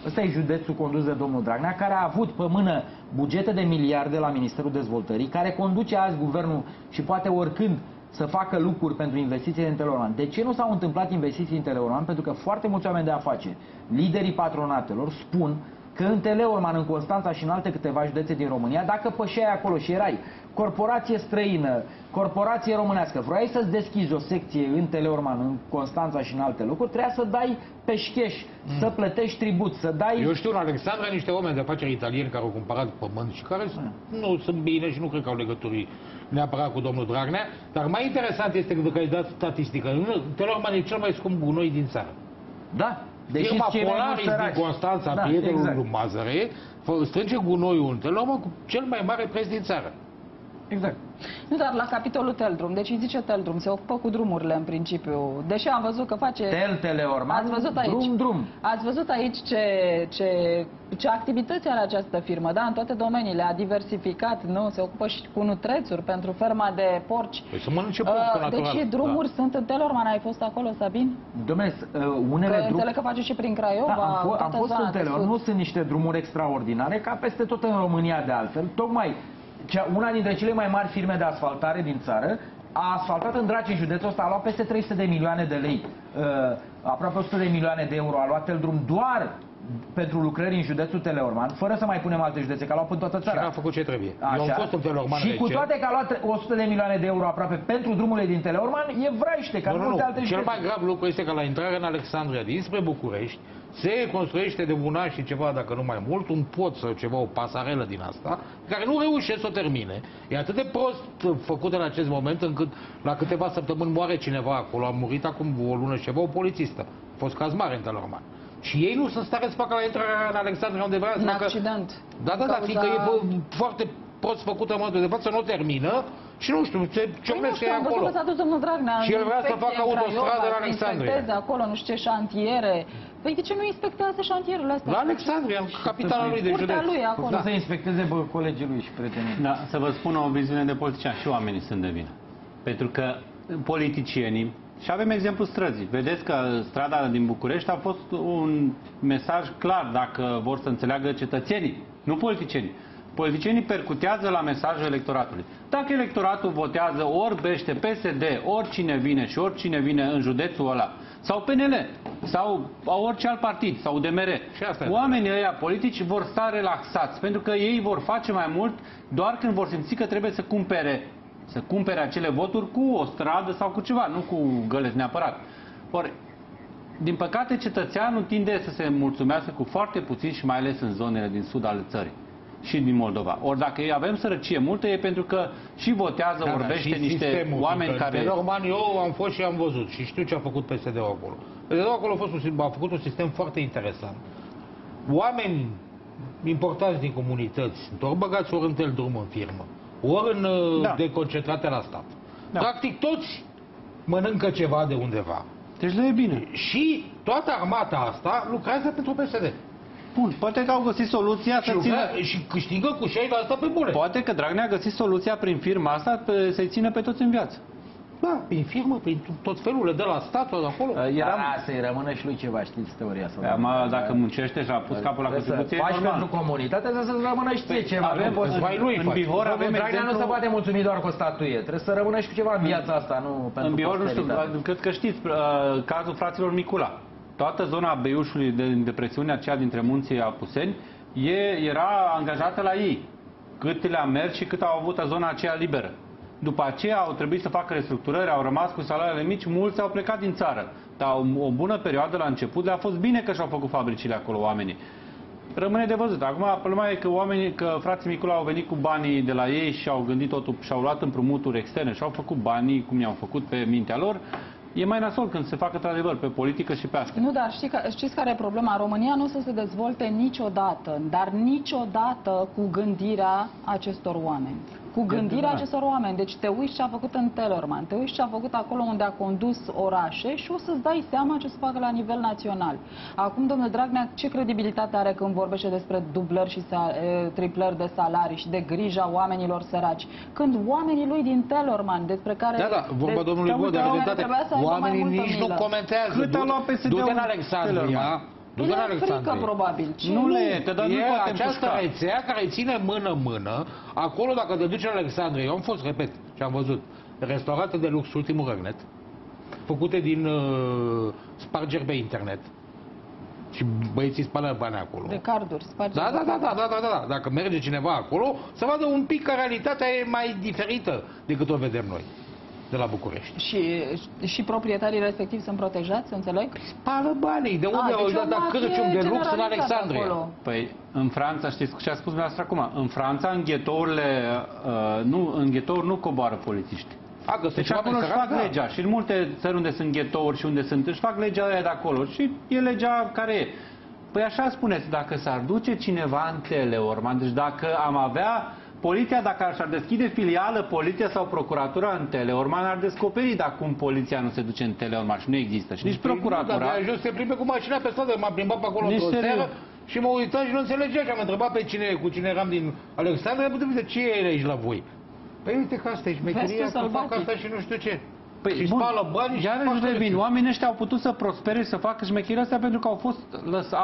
Ăsta e județul condus de domnul Dragnea, care a avut pe mână bugete de miliarde la Ministerul Dezvoltării, care conduce azi guvernul și poate oricând să facă lucruri pentru investiții în Telorman. De ce nu s-au întâmplat investiții în Telorman? Pentru că foarte mulți oameni de afaceri, liderii patronatelor, spun că în Teleorman, în Constanța și în alte câteva județe din România, dacă pășeai acolo și erai corporație străină, corporație românească, vrei să-ți deschizi o secție în Teleorman, în Constanța și în alte locuri, trebuia să dai peșcheș, mm. să plătești tribut, să dai... Eu știu în Alexandra niște oameni de afaceri italieni care au cumpărat pământ și care mm. nu sunt bine și nu cred că au legături neapărat cu domnul Dragnea, dar mai interesant este că ai dat statistică. Teleorman e cel mai scump gunoi din țară. Da, Deși Firma Polaris din Constanța, da, prietenul exact. lui Mazăre, strânge gunoiul în Telorman cu cel mai mare preț din țară. Exact. Nu, dar la capitolul Teldrum, deci îi zice Teldrum, se ocupă cu drumurile în principiu. Deși am văzut că face... Tel, Teleorman, ați văzut aici, drum, drum. Ați văzut aici ce, ce, ce activități are această firmă, da? În toate domeniile. A diversificat, nu? Se ocupă și cu nutrețuri pentru ferma de porci. Păi să mănânce porc, uh, Deci drumuri da. sunt în Telorman. Ai fost acolo, Sabin? Dom'le, uh, unele drumuri... Înțeleg că face și prin Craiova. Da, am, am fost în Telorman. Nu sunt niște drumuri extraordinare, ca peste tot în România de altfel. Tocmai cea, una dintre cele mai mari firme de asfaltare din țară, a asfaltat în Draci, județul ăsta, a luat peste 300 de milioane de lei, uh, aproape 100 de milioane de euro, a luat el drum doar pentru lucrări în județul Teleorman, fără să mai punem alte județe, că a luat în toată țara. Și a făcut ce trebuie. Așa. Eu am fost în Teleorman Și cu toate că a luat 100 de milioane de euro aproape pentru drumurile din Teleorman, e vraiște, ca nu, multe alte județe. Cel mai grav lucru este că la intrarea în Alexandria dinspre București, se construiește de un an și ceva, dacă nu mai mult, un pod sau ceva, o pasarelă din asta, care nu reușește să o termine. E atât de prost făcut în acest moment, încât la câteva săptămâni moare cineva acolo. A murit acum o lună și ceva, o polițistă. A fost caz mare în Telorman. Și ei nu sunt stare să facă la intrarea în Alexandria unde vrea să facă... accident. Da, da, da, fiindcă e foarte prost făcută în momentul de față, nu o termină și nu știu, ce ciocnesc păi acolo. s-a dus domnul Dragnea și el vrea să facă autostradă în Alexandria. acolo, nu știu ce șantiere. Păi de ce nu inspectează șantierele astea? La Alexandria, capitala lui de județ. lui acolo. Să inspecteze bă, colegii lui și prietenii. Da, să vă spun o viziune de politician. Și oamenii sunt de vină. Pentru că politicienii, și avem exemplu străzii. Vedeți că strada din București a fost un mesaj clar dacă vor să înțeleagă cetățenii, nu politicienii. Politicienii percutează la mesajul electoratului. Dacă electoratul votează ori bește PSD, oricine vine și oricine vine în județul ăla, sau PNL, sau orice alt partid, sau DMR, și asta oamenii ăia politici vor sta relaxați, pentru că ei vor face mai mult doar când vor simți că trebuie să cumpere să cumpere acele voturi cu o stradă sau cu ceva, nu cu găleți neapărat. Ori, din păcate, cetățeanul tinde să se mulțumească cu foarte puțin și mai ales în zonele din sud ale țării și din Moldova. Ori dacă ei avem sărăcie multă, e pentru că și votează, da, vorbește da, și niște oameni care... Normal, eu am fost și am văzut și știu ce a făcut PSD-ul acolo. PSD-ul acolo a, fost un, a făcut un sistem foarte interesant. Oameni importanți din comunități, doar băgați ori în drum în firmă, ori în da. de concentrate la stat. Da. Practic toți mănâncă ceva de undeva. Deci le e bine. Și toată armata asta lucrează pentru PSD. Bun, poate că au găsit soluția să țină... Și câștigă cu 6 asta pe bune. Poate că Dragnea a găsit soluția prin firma asta să-i țină pe toți în viață. Da, prin firmă, prin tot felul de la statul de acolo. Era... Da, să-i rămână și lui ceva, știți teoria asta. Păi, Ama, dacă muncește și a pus capul la contribuție, faci normal. pentru comunitate, trebuie să rămână și ție păi, ceva. Avem, nu, în, lui în Bihor avem exemplu... nu se poate mulțumi doar cu o statuie. Trebuie să rămână și cu ceva în viața asta, nu pentru În Bihor, nu știu, cred că știți, uh, cazul fraților Micula toată zona Beiușului de depresiunea aceea dintre munții Apuseni e, era angajată la ei. Cât le-a mers și cât au avut zona aceea liberă. După aceea au trebuit să facă restructurări, au rămas cu salariile mici, mulți au plecat din țară. Dar o, o bună perioadă la început le-a fost bine că și-au făcut fabricile acolo oamenii. Rămâne de văzut. Acum, problema e că oamenii, că frații Micula au venit cu banii de la ei și au gândit totul și au luat împrumuturi externe și au făcut banii cum i-au făcut pe mintea lor e mai nasol când se facă într-adevăr pe politică și pe asta. Nu, dar știi, știți care e problema? România nu o să se dezvolte niciodată, dar niciodată cu gândirea acestor oameni cu gândirea acestor oameni. Deci te uiți ce a făcut în Telorman, te uiți ce a făcut acolo unde a condus orașe și o să-ți dai seama ce să facă la nivel național. Acum, domnul Dragnea, ce credibilitate are când vorbește despre dublări și triplări de salarii și de grija oamenilor săraci? Când oamenii lui din Telorman, despre care... Da, da, vorba domnului Bode, oamenii nici nu comentează. Cât a luat PSD-ul? Du-te în Alexandria, nu le e frică, probabil. Ce nu le e, dar e nu această pușca. rețea care ține mână-mână. Acolo, dacă te duci în Alexandria, eu am fost, repet, și am văzut, restaurate de lux, ultimul răgnet, făcute din uh, spargeri pe internet. Și băieții spală bani acolo. De carduri, spargeri. Da, da, da, da, da, da, da, da. Dacă merge cineva acolo, să vadă un pic că realitatea e mai diferită decât o vedem noi de la București. Și, și proprietarii respectivi sunt protejați, înțeleg? Spală banii. De unde au dat deci cârcium de lux în Alexandria? Acolo. Păi, în Franța, știți ce a spus dumneavoastră acum? În Franța, în ghetourile, uh, nu, în ghetouri nu coboară polițiști. A, deci acolo își fac da. legea și în multe țări unde sunt ghetouri și unde sunt, își fac legea aia de acolo și e legea care e. Păi așa spuneți, dacă s-ar duce cineva în Teleorman, deci dacă am avea Poliția, dacă ar deschide filială, poliția sau procuratura în Teleorman, ar descoperi dacă cum poliția nu se duce în Teleorman și nu există. Și nici păi procuratura... Nu, dar ajuns se plimbe cu mașina pe stradă, m-am plimbat pe acolo într-o seară și mă uitam și nu înțelegea și am întrebat pe cine, cu cine eram din Alexandria, de ce e aici la voi? Păi uite că asta e șmecheria, că fac asta și nu știu ce. Păi, și bun, spală bani iarăși revin. Oamenii ăștia au putut să prospere și să facă șmechirea asta pentru că au fost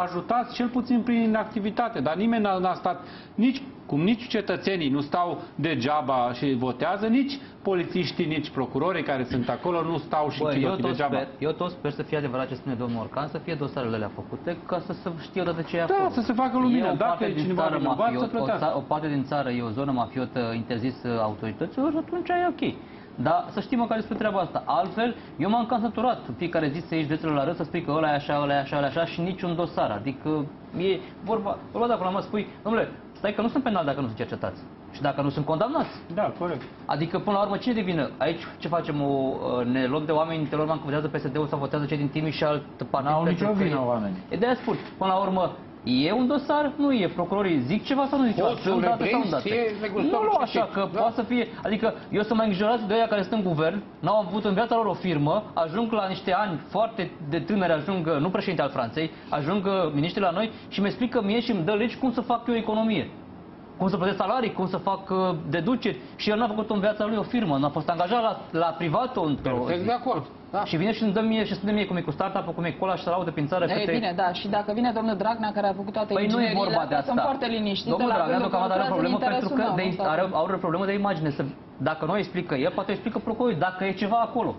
ajutați cel puțin prin activitate. Dar nimeni n-a stat, nici cum nici cetățenii nu stau degeaba și votează, nici polițiștii, nici procurorii care sunt acolo nu stau și Bă, eu tot degeaba. Sper, eu tot sper să fie adevărat ce spune domnul Orcan, să fie dosarele alea făcute, ca să se știe odată ce e Da, acolo. să se facă lumină. Dacă e cineva vinovat, să plătească. O, o parte din țară e o zonă mafiotă interzisă autorităților, atunci e ok. Dar să știm măcar despre treaba asta. Altfel, eu m-am cam săturat fiecare zi să ieși de la rând să spui că ăla e așa, ăla e așa, ăla e așa și niciun dosar. Adică e vorba, vorba de acolo, mă spui, domnule, stai că nu sunt penal dacă nu sunt cercetați. Și dacă nu sunt condamnați. Da, corect. Adică, până la urmă, cine devine? Aici ce facem? O, ne luăm de oameni din Telorman că votează PSD-ul sau votează cei din Timiș și alt partid? N-au nicio vină oameni. E de spun. Până la urmă, E un dosar? Nu e. Procurorii zic ceva sau nu zic ceva? Sunt date sau nu date? Nu nu așa, că da. poate să fie... Adică eu sunt mai îngrijorat de aia care sunt în guvern, n-au avut în viața lor o firmă, ajung la niște ani foarte de tânări, ajung, nu președinte al Franței, ajung miniștri la noi și mi explică mie și îmi dă legi cum să fac eu economie cum să plătesc salarii, cum să fac uh, deduceri și el n-a făcut în viața lui o firmă, n-a fost angajat la, la privat într-o Perfect de acord. Da. Și vine și îmi dă mie și spune mie cum e cu startup cum e cola și să laudă prin țară. E bine, da. Și dacă vine domnul Dragnea care a făcut toate păi nu e vorba de asta. sunt foarte liniștit. Domnul Dragnea deocamdată are o problemă pentru că de, are, are o problemă de imagine. Să, dacă nu explică el, poate explică procurorul dacă e ceva acolo.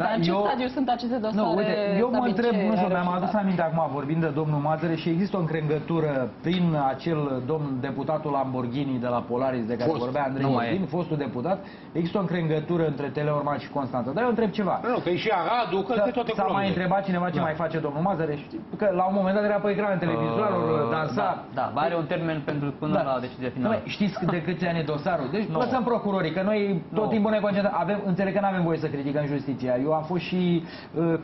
Da, Dar în ce eu, stadiu sunt aceste dosare? Nu, uite, eu mă întreb, nu știu, mi-am adus aminte acum vorbind de domnul Mazăre și există o încrengătură prin acel domn deputatul Lamborghini de la Polaris de care Fost. vorbea Andrei Iordin, fostul deputat, există o încrengătură între Teleorman și Constanța. Dar eu întreb ceva. Nu, că e și Aradu, că, că toate S-a mai întrebat cineva ce da. mai face domnul Mazăre, că la un moment dat era pe ecran televizoarul, uh, dansa. Da, da, are un termen pentru până da. la decizia finală. Noi, știți de câți ani e dosarul? Deci no. lăsăm procurorii, că noi tot no. timpul ne concentrăm. Avem, înțeleg că nu avem voie să criticăm justiția. Eu am fost și uh,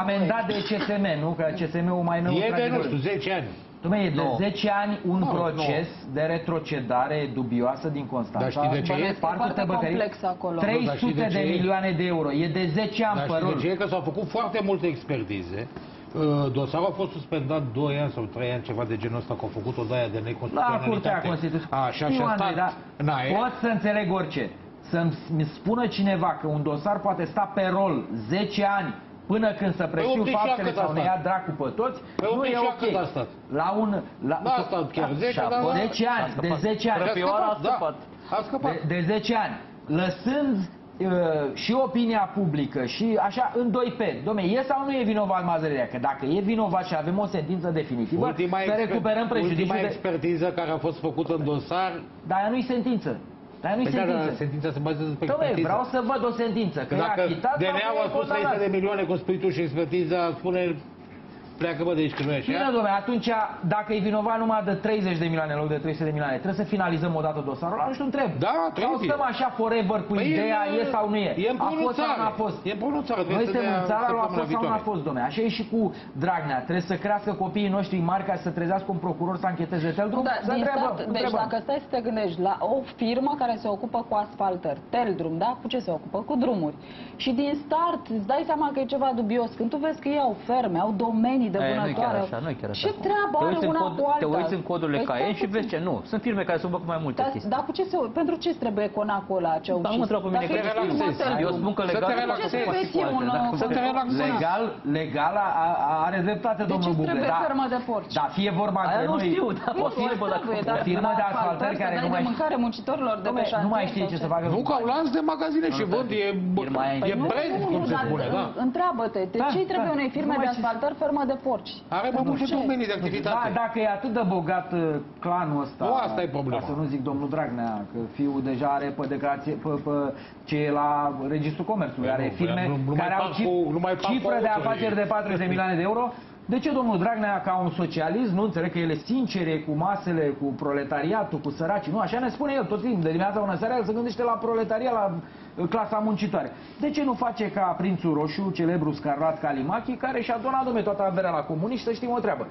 amendat de CSM, nu? Că CSM-ul mai nou... E de, nu știu, 10 ani. Dom'le, e de no. 10 ani un no, proces no. de retrocedare dubioasă din Constanța. Dar știi de ce e? Foarte complex acolo. 300 de, de milioane de euro. E de 10 ani Dar știi de ce e? Că s-au făcut foarte multe expertize. Uh, dosarul a fost suspendat 2 ani sau 3 ani, ceva de genul ăsta, că au făcut o daia de neconstituționalitate. La Curtea Constituției. Așa, și a stat... Da, pot să înțeleg orice să-mi spună cineva că un dosar poate sta pe rol 10 ani până când să prescriu păi faptele sau ne ia dracu pe toți, păi nu e ok. La un... La, da, asta chiar 10, da, 10 ani, de 10 ani. A scăpat, da. A scăpat. De, de 10 ani. Lăsând uh, și opinia publică și așa în doi pe. Dom'le, e sau nu e vinovat Mazărea? Că dacă e vinovat și avem o sentință definitivă, ultima să recuperăm prejudiciul Ultima expertiză de... care a fost făcută în dosar... Dar nu-i sentință. Dar nu-i păi da, sentință. Da, sentința se bazează pe expertiză. vreau să văd o sentință. Că, că dacă DNA-ul a spus 300 de milioane, cum spui tu, și expertiza spune pleacă bă de aici că nu e așa. Bine, domnule, atunci dacă e vinovat numai de 30 de milioane în loc de 300 de milioane, trebuie să finalizăm o dată dosarul ăla, nu știu, întreb. Da, trebuie. Sau stăm așa forever cu păi ideea, e, e sau nu e. E în a fost sau nu a fost. E în țară. Noi suntem în țara lui a fost sau nu a fost, domnule. Așa e și cu Dragnea. Trebuie să crească copiii noștri mari ca să trezească un procuror să încheteze Teldrum. Da, să întrebă, stat, deci dacă stai să te gândești la o firmă care se ocupă cu asfaltări, Teldrum, da? Cu ce se ocupă? Cu drumuri. Și din start îți dai seama că e ceva dubios. Când tu vezi că ei au ferme, au domenii de vânătoare, așa, nu e chiar așa. Ce treabă are una cod, cu alta? Te uiți în codurile păi CAE și vezi ce nu. Sunt firme care se ocupă cu mai multe da, chestii. Dar cu ce se, pentru ce îți trebuie conacul ăla ce au Dar nu mă întreabă pe mine că Eu spun că legal... Să te relaxezi. Legal, legal are dreptate domnul Bucle. De ce trebuie fermă de porci? Da, fie vorba de noi... nu știu, dar poți să O firmă de asfaltări care nu mai... mâncare muncitorilor de pe Nu mai știe ce să facă. Nu că au lanț de magazine și vând, e e brand, cum se spune, da. Întreabă-te, de ce trebuie unei firme de asfaltări fermă de porci? Are mai multe domenii de activitate. Da, dacă e atât de bogat uh, clanul ăsta... Nu, asta e problema. Ca să nu zic domnul Dragnea, că fiul deja are pe declarație, pe, pe ce e la Registrul Comerțului, are firme nu, nu care au cifră de afaceri de 40 de milioane de euro, de ce domnul Dragnea, ca un socialist, nu înțeleg că el e sincere cu masele, cu proletariatul, cu săracii, nu? Așa ne spune el tot timpul, de dimineața până seara, el se gândește la proletariat, la uh, clasa muncitoare. De ce nu face ca Prințul Roșu, celebru scarlat Calimachi, care și-a donat, domne, toată averea la comuniști, să știm o treabă.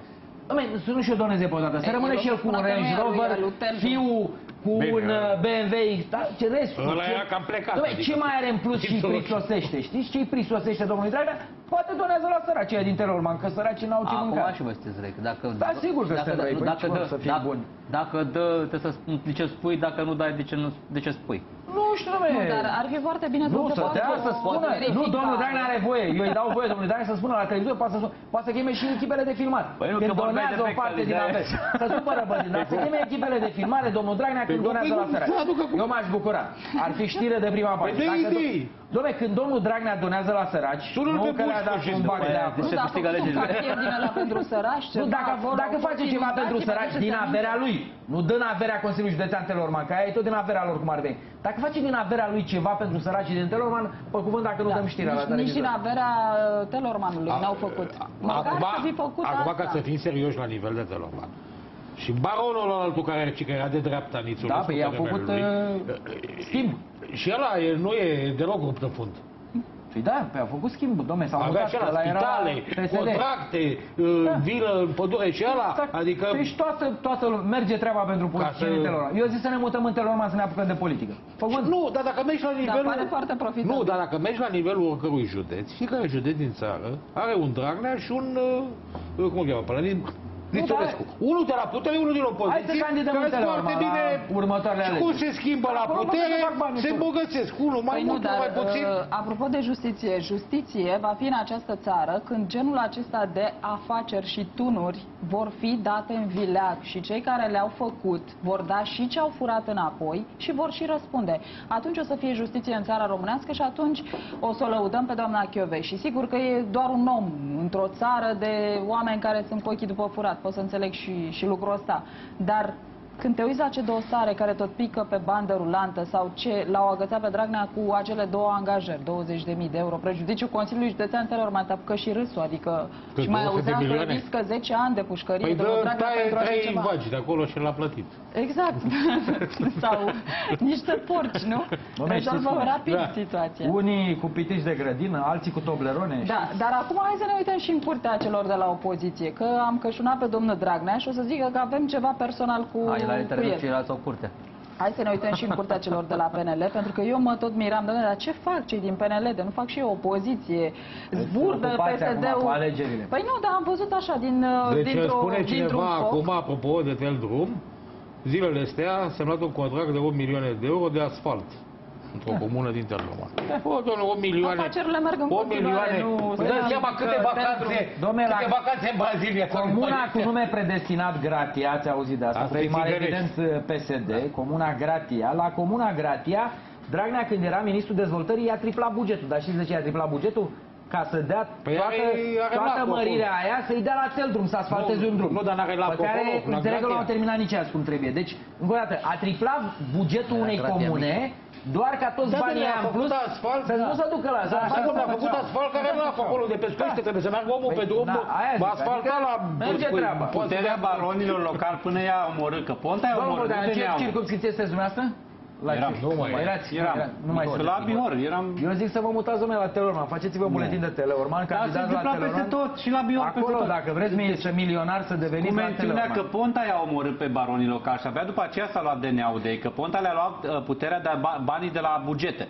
Dom'le, să nu și-o doneze pe o dată, să rămâne și el cu un Range Rover, fiul cu Bine, un da. uh, BMW X, da, ce restul, Ăla ce, era cam plecat, Dom'le, adică- ce mai are în plus și îi Absolut. prisosește? Știți ce îi prisosește domnului Dragnea? Poate donează la săraci aia din Telorman, că săracii n-au ce Acum mânca. și voi sunteți rec. Dacă, Da, sigur că dacă, suntem răi, băi, dacă, ce dă, vor să fim dacă, buni? Dacă dă, trebuie să spun de ce spui, dacă nu dai, de ce, nu, de ce spui? Nu știu, dom'le. Nu, dar ar fi foarte bine Nu, să să facă dea o să spună, nu, verificare. domnul Dragnea are voie, eu îi dau voie domnului Dragnea să spună la televizor, poate să, poate să cheme și echipele de filmat. Păi nu, când că vorbeai donează de o parte din fecalizare. avere. Să supără bădii, dar să cheme echipele de filmare, domnul Dragnea când Păi, donează păi, la nu, săraci. să aducă cu- Eu m-aș bucura. Ar fi știre de prima Păi parte. dă Dacă idei. Dom'le, când domnul Dragnea donează la săraci, Sună-l nu pe că le-a Bușcu dat și un după bani aia. de apă. Deci se Nu, dar a câștigă făcut un alegerile. cartier din ăla pentru săraci, Nu, ceva dacă, acolo, dacă face puțin ceva pentru dați-vă săraci ce din să averea lui, nu dă în averea Consiliului Județean Telorman, că aia e tot din averea lor cum ar veni. Dacă face din averea lui ceva pentru săracii din Telorman, pe cuvânt dacă nu dăm știrea la Nici, nici din televizor. averea uh, Telormanului n-au făcut. Măcar Acum, să fi făcut acum asta. ca să fim serioși la nivel de Telorman. Și baronul ăla altul care, că era de dreapta Nițul. Da, păi i-au făcut uh, schimb. Și ăla e, nu e deloc rupt în fund. Păi da, păi au făcut schimb, domne, s-au Avea mutat, și la ăla era spitale, PSD. contracte, uh, Da. vilă în pădure și ăla. Exact. Adică Deci toată, toată lumea- merge treaba pentru politicienii să- Telorman. Eu zic să ne mutăm în Telorman să ne apucăm de politică. Făcut? Nu, dar dacă mergi la nivelul... pare foarte profitabil. Nu, dar dacă mergi la nivelul oricărui județ, fiecare județ din țară are un Dragnea și un... Uh, cum îl cheamă? pe ăla? Din... Nițulescu. Unul de la putere, unul din opoziție. Hai să candidăm care în sunt Telorman foarte la bine... următoarele Și cum alegeri. se schimbă la Acolo putere, poate să fac bani, se tot. îmbogățesc. Unul mai Păi nu, mult, dar unul mai puțin. uh, apropo de justiție, justiție va fi în această țară când genul acesta de afaceri și tunuri vor fi date în vileag și cei care le-au făcut vor da și ce au furat înapoi și vor și răspunde. Atunci o să fie justiție în țara românească și atunci o să o lăudăm pe doamna Chiove. Și sigur că e doar un om într-o țară de oameni care sunt cu ochii după furat. Pot să înțeleg și, și lucrul ăsta. Dar când te uiți la ce dosare care tot pică pe bandă rulantă sau ce l-au agățat pe Dragnea cu acele două angajări, 20.000 de euro, prejudiciu Consiliului Județean Telorman, te apucă și râsul, adică Cât, și mai 200 de auzeam că milioane? riscă 10 ani de pușcărie Păi de dă, Dragnea taie pentru așa trei ceva. vagi de acolo și l-a plătit. Exact. sau niște porci, nu? Dom'le, știți Rezolvă cum e? rapid Da. situația. Unii cu pitici de grădină, alții cu toblerone. Da, dar acum hai să ne uităm și în curtea celor de la opoziție, că am cășunat pe domnul Dragnea și o să zică că avem ceva personal cu, Ai, la cu terenul el. ceilalți au curte. Hai să ne uităm și în curtea celor de la PNL, pentru că eu mă tot miram, domnule, dar ce fac cei din PNL? De nu fac și eu opoziție, zburdă Ocupați acum cu PSD-ul. alegerile. Păi nu, dar am văzut așa din, uh, Deci dintr-o, spune cineva dintr-un foc. acum, apropo de tel drum, zilele astea a semnat un contract de 8 milioane de euro de asfalt într-o comună din Telorman. O, doamne, 8 milioane. Afacerile merg în 8 continuare, milioane. nu Îți dai se seama zic câte că vacanțe, Dom'le, la- câte vacanțe în Brazilia. s-au Comuna împărțit. cu nume predestinat Gratia, ați auzit de asta, Asta cu e primar Tigărești. evident PSD, Comuna Gratia. La Comuna Gratia, Dragnea când era ministrul dezvoltării i-a triplat bugetul. Dar știți de ce i-a triplat bugetul? Ca să dea Păi toată, are- are toată lacul mărirea aia, să-i dea la cel drum, să asfalteze Nu, un drum. nu, dar n-are lacul Pe care, acolo, la înțeleg că nu Gratia. au terminat nici azi cum trebuie. Deci, încă o dată, a triplat bugetul La unei Gratia comune, doar ca toți Da, banii dom'le, aia a în făcut plus asfalt, să da. nu se ducă la Da, să așa cum a facă făcut ceva. asfalt care nu a făcut acolo de pescuiește, trebuie să meargă omul Păi, pe drum, da, aia zic, va asfalta adică la merge păi, treaba. poate Puterea să- baronilor locali până ea a omorât, că Ponta i-a Domnul omorât, Bogdan, nu în ce ne-a omorât. circumscripție sunteți dumneavoastră? La Eram. ce? Nu mai e. Erați, Eram. era- nu mai La sunteți. Bihor, eram... Eu zic să vă mutați, domnule, la Teleorman. Faceți-vă buletin de Teleorman, Dar se candidați la întâmpla peste Teleorman. tot și la Bihor peste Acolo, tot. dacă vreți mi- să milionar să Cu deveniți la mențiunea că Teleorman. Ponta i-a omorât pe baronii locali și abia după aceea s-a luat DNA-ul de ei, că Ponta le-a luat uh, puterea de a ba- banii de la bugete.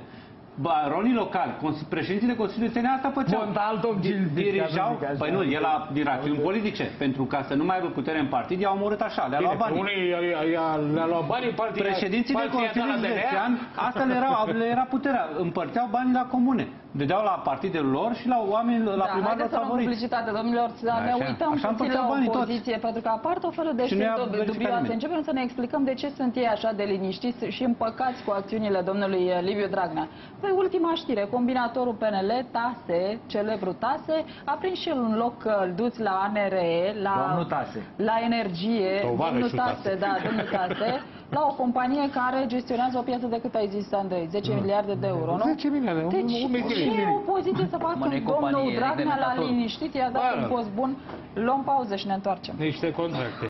Baronii locali, cons- președinții de Consiliul Județean asta făceau. Ponta alt om Di- cinstit, Dirijau, ca să zic așa. păi nu, el a din rațiuni politice, pentru ca să nu mai aibă putere în partid, i-a omorât așa, le-a luat Bine, banii. unii i-a- i-a- le-a luat banii, partii Președinții de partii i-a dat la Consiliul DNA. Județean, asta le era, le era puterea, împărțeau banii la comune. Dădeau la partidele lor și la oameni, la da, primarilor haideți să luăm favoriți. publicitate, domnilor, să ne Așa. uităm Așa puțin împărțeau la banii toți. opoziție, pentru că apar tot felul de Și nu i-a știri verificat dubioase. nimeni. Începem să ne explicăm de ce sunt ei așa de liniștiți și împăcați cu acțiunile domnului eh, Liviu Dragnea. Păi ultima știre, combinatorul PNL, Tase, celebru Tase, a prins și el un loc călduț la ANRE, la, Domnul Tase. la energie, Tovarășul domnul Tase, Tase. da, domnul Tase, la o companie care gestionează o piață de cât ai zis, Andrei? 10 miliarde de euro, nu? 10 milioane, un- Deci, un milion. ce opoziție să facă Mă, nu e domnul companie, e Dragnea la reglementator. liniștit, i-a dat Da. un post bun, luăm pauză și ne întoarcem. Niște contracte.